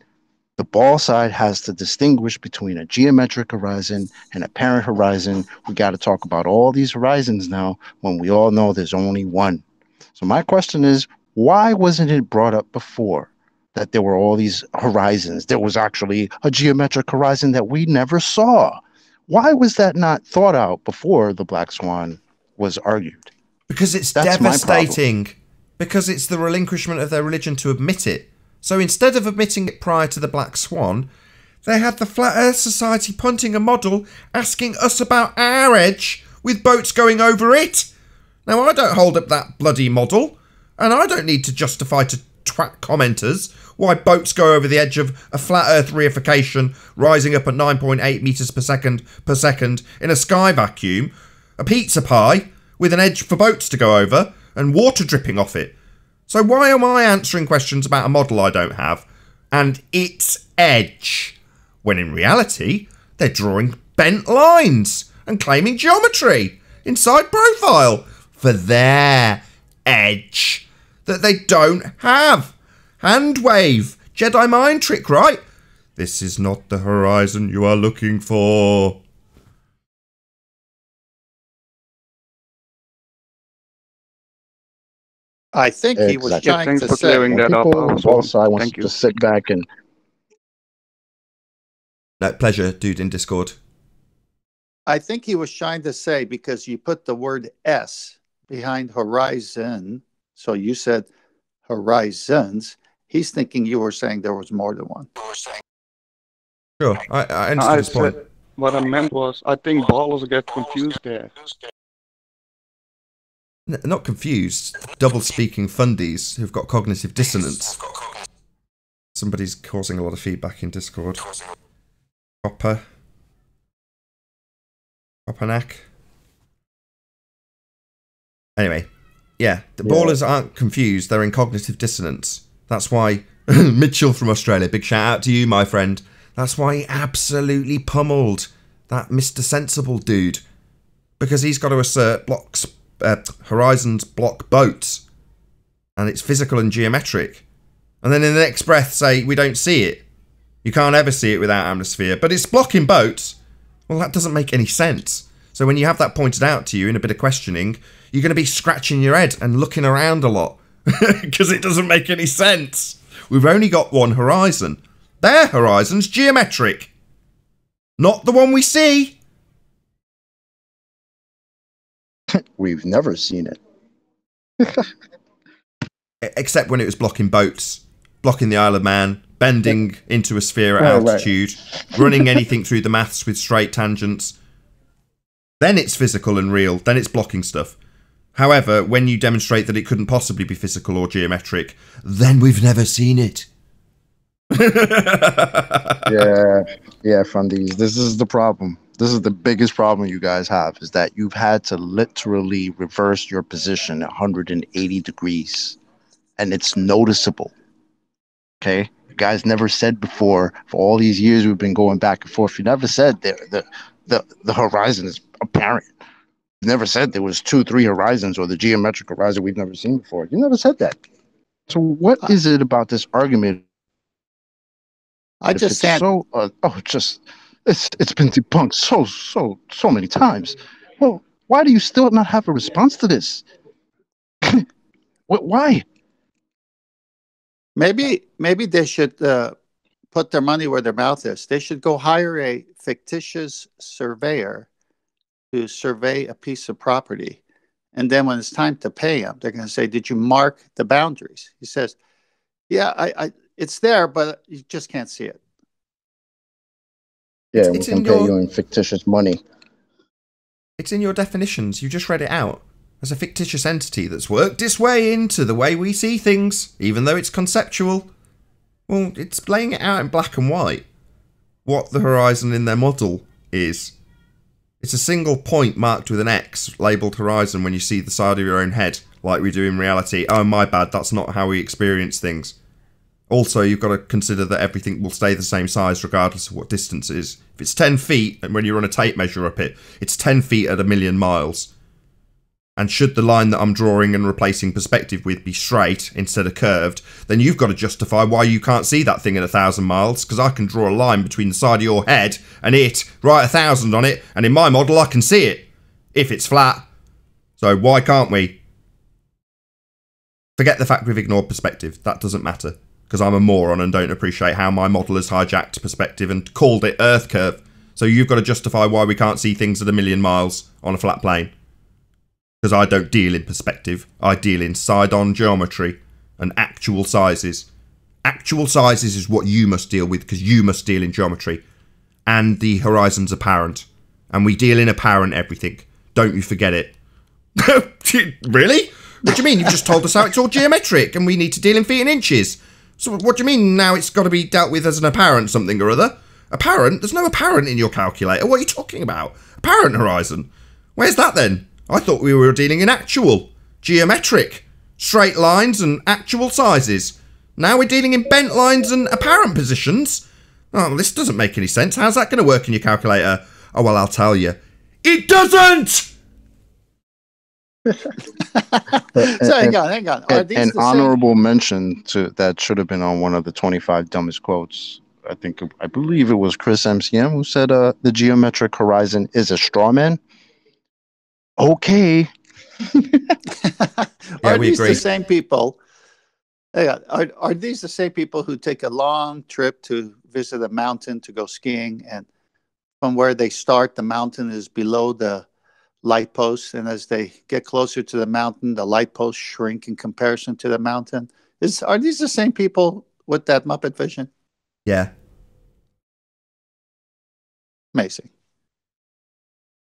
the ball side has to distinguish between a geometric horizon and apparent horizon. We got to talk about all these horizons now when we all know there's only one. So, my question is why wasn't it brought up before that there were all these horizons? There was actually a geometric horizon that we never saw. Why was that not thought out before the Black Swan was argued? Because it's That's devastating. Because it's the relinquishment of their religion to admit it. So instead of admitting it prior to the Black Swan, they had the Flat Earth Society punting a model asking us about our edge with boats going over it. Now, I don't hold up that bloody model, and I don't need to justify to twat commenters why boats go over the edge of a flat Earth reification rising up at 9.8 metres per second per second in a sky vacuum, a pizza pie with an edge for boats to go over, and water dripping off it. So why am I answering questions about a model I don't have and its edge? When in reality, they're drawing bent lines and claiming geometry inside profile for their edge that they don't have. Hand wave, Jedi mind trick, right? This is not the horizon you are looking for. I think he was trying Thanks to for say. clearing that up. people on the as well. ball side to sit back and No, pleasure, dude in Discord. I think he was trying to say because you put the word S behind horizon. So you said horizons. He's thinking you were saying there was more than one. Sure, I, I understand I his point. what I meant was, I think ballers get confused there. Not confused. Double speaking fundies who've got cognitive dissonance. Somebody's causing a lot of feedback in Discord. Copper. Coppernack. Anyway, yeah, the Yeah. ballers aren't confused, they're in cognitive dissonance. That's why Mitchell from Australia, big shout out to you, my friend. That's why he absolutely pummeled that Mr. Sensible dude. Because he's got to assert blocks uh, horizons block boats and it's physical and geometric. And then in the next breath say we don't see it. You can't ever see it without atmosphere but it's blocking boats. Well that doesn't make any sense. So when you have that pointed out to you in a bit of questioning you're going to be scratching your head and looking around a lot because it doesn't make any sense. We've only got one horizon. Their horizon's geometric not the one we see we've never seen it. except when it was blocking boats, blocking the Isle of Man, bending into a sphere at Right, right. altitude, running anything through the maths with straight tangents. Then it's physical and real. Then it's blocking stuff. However, when you demonstrate that it couldn't possibly be physical or geometric, then we've never seen it. yeah, yeah, Fundies. This is the problem. This is the biggest problem you guys have is that you've had to literally reverse your position 180 degrees, and it's noticeable. Okay, you guys never said before for all these years we've been going back and forth. You never said the the the, the horizon is apparent. You never said there was two, three horizons or the geometric horizon we've never seen before. You never said that. So what is it about this argument I just stand. so uh, oh just it's it's been debunked so so so many times well why do you still not have a response to this why Maybe maybe they should uh, put their money where their mouth is. They should go hire a fictitious surveyor to survey a piece of property, and then when it's time to pay him, they're going to say, "Did you mark the boundaries?" He says, "Yeah, I, I it's there, but you just can't see it." Yeah it's we in can pay your- you in fictitious money It's in your definitions. You just read it out. As a fictitious entity that's worked its way into the way we see things, even though it's conceptual. Well, it's laying it out in black and white. What the horizon in their model is. It's a single point marked with an X, labelled horizon when you see the side of your own head, like we do in reality. Oh, my bad, that's not how we experience things. Also, you've got to consider that everything will stay the same size regardless of what distance it is. If it's 10 feet, and when you run a tape measure up it, it's 10 feet at a million miles. And should the line that I'm drawing and replacing perspective with be straight instead of curved, then you've got to justify why you can't see that thing at a thousand miles, because I can draw a line between the side of your head and it, write a thousand on it, and in my model I can see it, if it's flat. So why can't we? Forget the fact we've ignored perspective, that doesn't matter, because I'm a moron and don't appreciate how my model has hijacked perspective and called it Earth curve. So you've got to justify why we can't see things at a million miles on a flat plane because I don't deal in perspective. I deal in side-on geometry and actual sizes. Actual sizes is what you must deal with because you must deal in geometry, and the horizon's apparent, and we deal in apparent everything. Don't you forget it. really? What do you mean? You've just told us how it's all geometric, and we need to deal in feet and inches. So what do you mean now it's got to be dealt with as an apparent something or other? Apparent? There's no apparent in your calculator. What are you talking about? Apparent horizon? Where's that then? I thought we were dealing in actual, geometric, straight lines and actual sizes. Now we're dealing in bent lines and apparent positions. Oh, this doesn't make any sense. How's that going to work in your calculator? Oh, well, I'll tell you. It doesn't! So hang on, hang on. Are an, these an the same? honorable mention to that should have been on one of the 25 dumbest quotes i think i believe it was chris mcm who said uh, the geometric horizon is a straw man okay are we these agree. the same people? Hang on, Are, are these the same people who take a long trip to visit a mountain to go skiing, and from where they start, the mountain is below the light post, and as they get closer to the mountain, the light posts shrink in comparison to the mountain. Is are these the same people with that Muppet vision? Yeah. Amazing.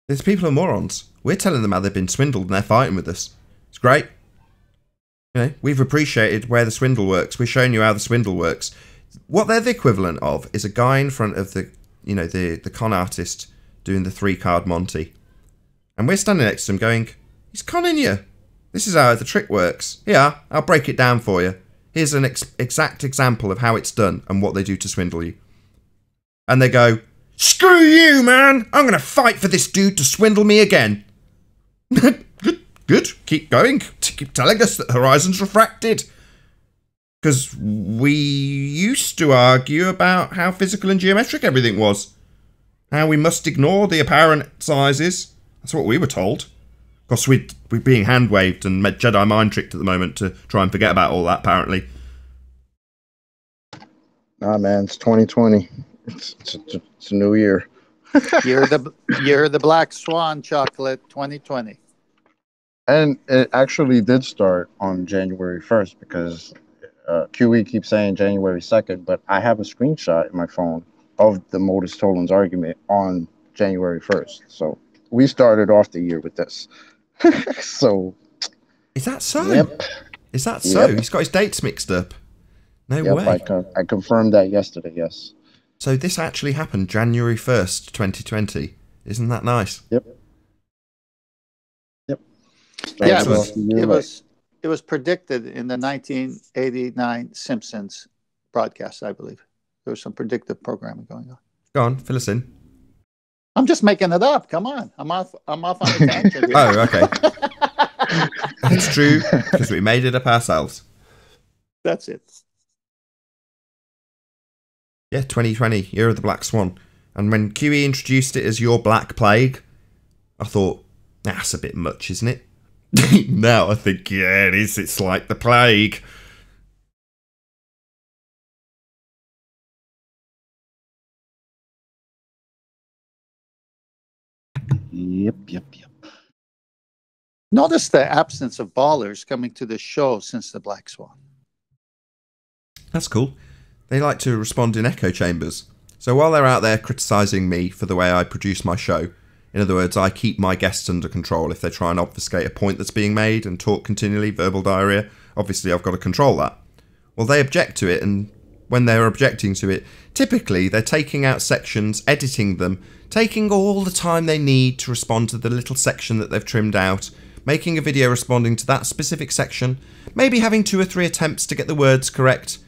These people are morons. We're telling them how they've been swindled and they're fighting with us. It's great. You know, we've appreciated where the swindle works. We're showing you how the swindle works. What they're the equivalent of is a guy in front of the, you know, the the con artist doing the three card Monte, and we're standing next to him going, "He's conning you. This is how the trick works. Here, I'll break it down for you. Here's an ex- exact example of how it's done and what they do to swindle you." And they go, Screw you, man! I'm gonna fight for this dude to swindle me again. good, good. Keep going. Keep telling us that horizon's refracted. Because we used to argue about how physical and geometric everything was. How we must ignore the apparent sizes. That's what we were told. Of course, we we're being hand waved and med- Jedi mind tricked at the moment to try and forget about all that. Apparently, nah man it's 2020 it's, it's, a, it's a new year You're the you're the Black Swan chocolate 2020. And it actually did start on January 1st because uh, QE keeps saying January 2nd, but I have a screenshot in my phone of the Modus Tollens argument on January 1st. So we started off the year with this. so Is that so? Yep. Is that so? Yep. He's got his dates mixed up. No Yep. way. I, con- I confirmed that yesterday. Yes. So this actually happened January 1st, 2020. Isn't that nice? Yep. Yeah, Started it was, off the year it right. was it was predicted in the 1989 Simpsons broadcast, I believe. There was some predictive programming going on. Go on, fill us in. I'm just making it up. Come on, I'm off. I'm off on a tangent. Oh, okay. It's true because we made it up ourselves. That's it. Yeah, 2020, year of the Black Swan. And when QE introduced it as your Black Plague, I thought, that's a bit much, isn't it? now I think, yeah, it is. It's like the plague. Yep. Yep. Yep. Notice the absence of ballers coming to the show since the Black Swan. That's cool. They like to respond in echo chambers. So while they're out there criticising me for the way I produce my show, in other words, I keep my guests under control if they try and obfuscate a point that's being made and talk continually, verbal diarrhea, obviously I've got to control that. Well, they object to it, and when they're objecting to it, typically they're taking out sections, editing them, taking all the time they need to respond to the little section that they've trimmed out, making a video responding to that specific section, maybe having two or three attempts to get the words correct,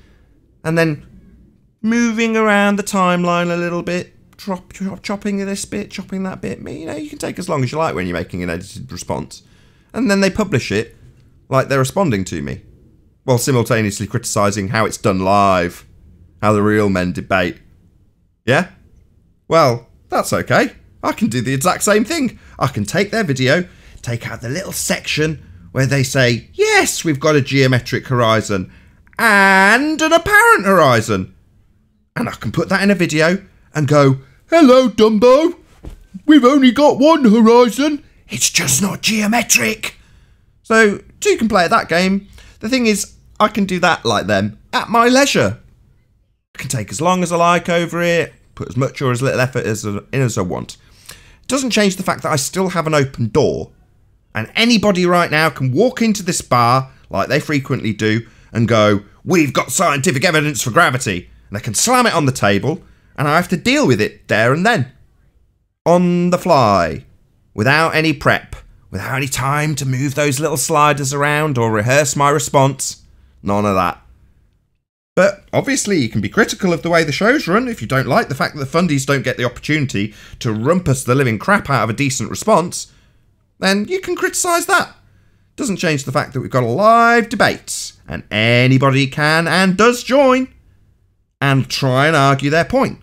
and then moving around the timeline a little bit, chop, chopping this bit, chopping that bit. You know, you can take as long as you like when you're making an edited response. And then they publish it like they're responding to me, while simultaneously criticising how it's done live, how the real men debate. Yeah? Well, that's okay. I can do the exact same thing. I can take their video, take out the little section where they say, yes, we've got a geometric horizon and an apparent horizon. And I can put that in a video and go, hello, Dumbo. We've only got one horizon. It's just not geometric. So, two can play at that game. The thing is, I can do that like them at my leisure. I can take as long as I like over it, put as much or as little effort as in as I want. It Doesn't change the fact that I still have an open door, and anybody right now can walk into this bar like they frequently do and go, "We've got scientific evidence for gravity," and they can slam it on the table, and I have to deal with it there and then, on the fly, without any prep, without any time to move those little sliders around or rehearse my response. None of that. But obviously, you can be critical of the way the show's run if you don't like the fact that the fundies don't get the opportunity to rumpus the living crap out of a decent response. Then you can criticise that. Doesn't change the fact that we've got a live debate, and anybody can and does join and try and argue their point.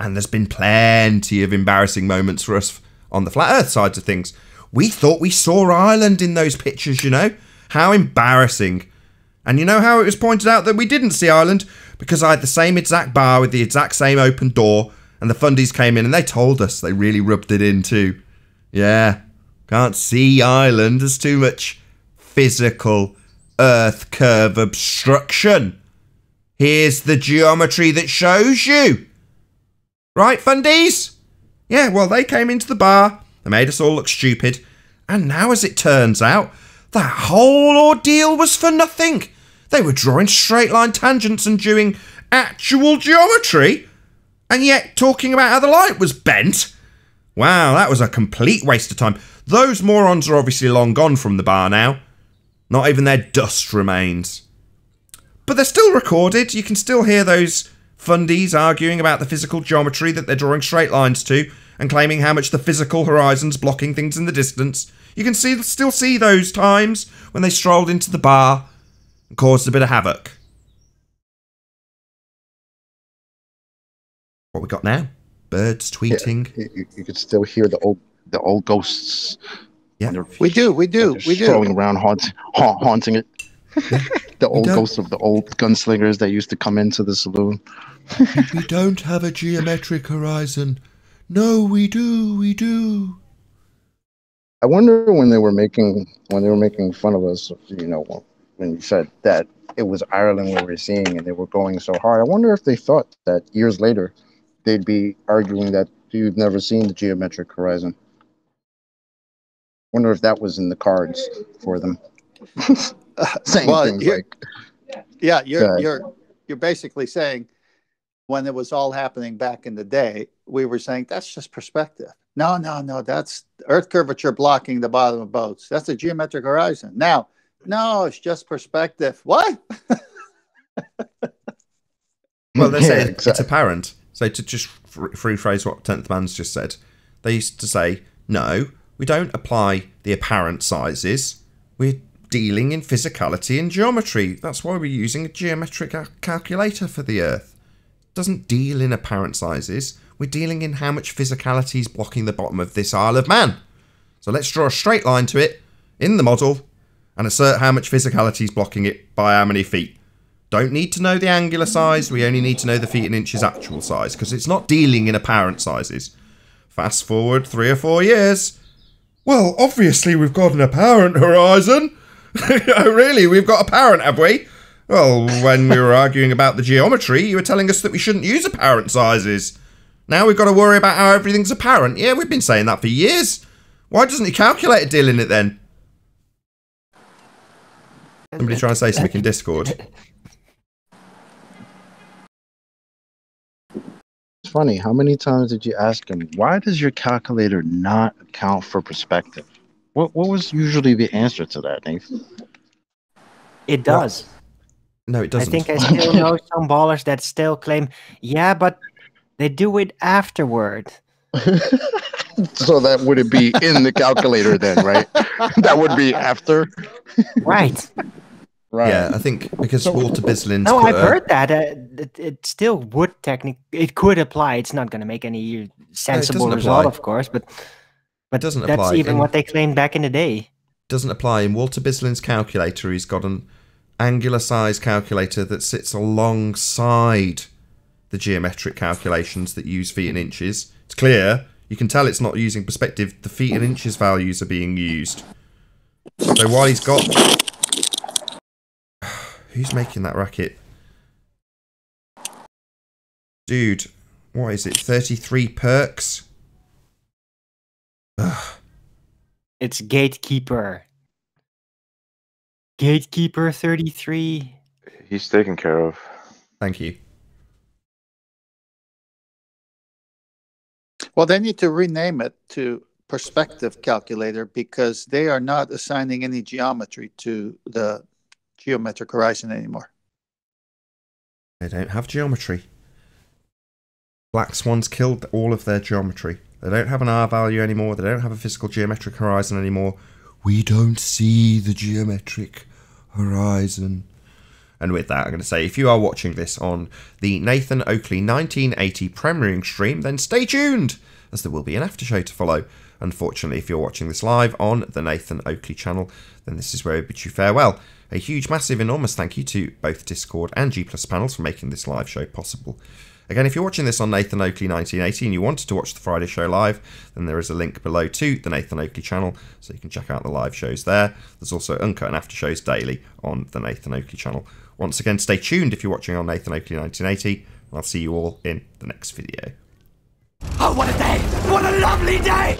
And there's been plenty of embarrassing moments for us on the flat earth side of things. We thought we saw Ireland in those pictures, you know? How embarrassing. And you know how it was pointed out that we didn't see Ireland? Because I had the same exact bar with the exact same open door, and the fundies came in and they told us they really rubbed it in too. Yeah, can't see Ireland. There's too much physical earth curve obstruction. Here's the geometry that shows you. Right, fundies? Yeah, well, they came into the bar, they made us all look stupid, and now, as it turns out, that whole ordeal was for nothing. They were drawing straight line tangents and doing actual geometry, and yet talking about how the light was bent. Wow, that was a complete waste of time. Those morons are obviously long gone from the bar now. Not even their dust remains. But they're still recorded. You can still hear those fundies arguing about the physical geometry that they're drawing straight lines to and claiming how much the physical horizon's blocking things in the distance. You can see, still see those times when they strolled into the bar and caused a bit of havoc. What we got now? Birds tweeting. You, you- you could still hear the old the old ghosts. Yeah. We do, we do, when they're we do. strolling around haunt, haunt, haunting it. the old ghosts of the old gunslingers that used to come into the saloon. we don't have a geometric horizon. No, we do, we do. I wonder when they were making when they were making fun of us, you know, when you said that it was Ireland we were seeing and they were going so hard. I wonder if they thought that years later they'd be arguing that you've never seen the geometric horizon. Wonder if that was in the cards for them. saying Well, things here- like, Yeah, you're you're you're basically saying when it was all happening back in the day, we were saying that's just perspective. No, no, no, that's Earth curvature blocking the bottom of boats. That's a geometric horizon. Now, no, it's just perspective. What? Well, they Yeah, say it's apparent. So to just rephrase what Tenth Man's just said, they used to say, "No, we don't apply the apparent sizes. We're dealing in physicality and geometry. That's why we're using a geometric calculator for the Earth. Doesn't deal in apparent sizes. We're dealing in how much physicality is blocking the bottom of this Isle of Man. So let's draw a straight line to it in the model and assert how much physicality is blocking it by how many feet." Don't need to know the angular size, we only need to know the feet and inches actual size, because it's not dealing in apparent sizes. Fast forward three or four years. Well, obviously we've got an apparent horizon. oh, really? We've got apparent, have we? Well, when we were arguing about the geometry, you were telling us that we shouldn't use apparent sizes. Now we've got to worry about how everything's apparent. Yeah, we've been saying that for years. Why doesn't your calculator deal in it then? Somebody trying to say something in Discord. it's funny. How many times did you ask him, why does your calculator not account for perspective? What what was usually the answer to that, Nathan? It does. No, it I doesn't. think I still know some ballers that still claim, yeah, but they do it afterward. so that wouldn't be in the calculator then, right? that would be after. Right. Right. Yeah, I think because Walter Bislin's No, I've a- heard that. Uh, it, it still would technically, it could apply. It's not going to make any sensible doesn't result, apply. of course, but but doesn't that's apply even in- what they claimed back in the day. doesn't apply in Walter Bislin's calculator. He's got an angular size calculator that sits alongside the geometric calculations that use feet and inches. It's clear. You can tell it's not using perspective. The feet and inches values are being used. So while he's got, who's making that racket? Dude, what is it? Thirty-three perks. Ugh. It's Gatekeeper. Gatekeeper 33. He's taken care of. Thank you. Well, they need to rename it to perspective calculator because they are not assigning any geometry to the geometric horizon anymore. They don't have geometry. Black Swans killed all of their geometry. They don't have an R value anymore. They don't have a physical geometric horizon anymore. We don't see the geometric horizon. And with that, I'm going to say if you are watching this on the Nathan Oakley 1980 premiering stream, then stay tuned, as there will be an after show to follow. Unfortunately, if you're watching this live on the Nathan Oakley channel, then this is where we bid you farewell. A huge, massive, enormous thank you to both Discord and G Plus panels for making this live show possible. Again, if you're watching this on Nathan Oakley 1980 and you wanted to watch the Friday show live, then there is a link below to the Nathan Oakley channel, so you can check out the live shows there. There's also uncut and after shows daily on the Nathan Oakley channel. Once again, stay tuned if you're watching on Nathan Oakley 1980, and I'll see you all in the next video. Oh, what a day! What a lovely day!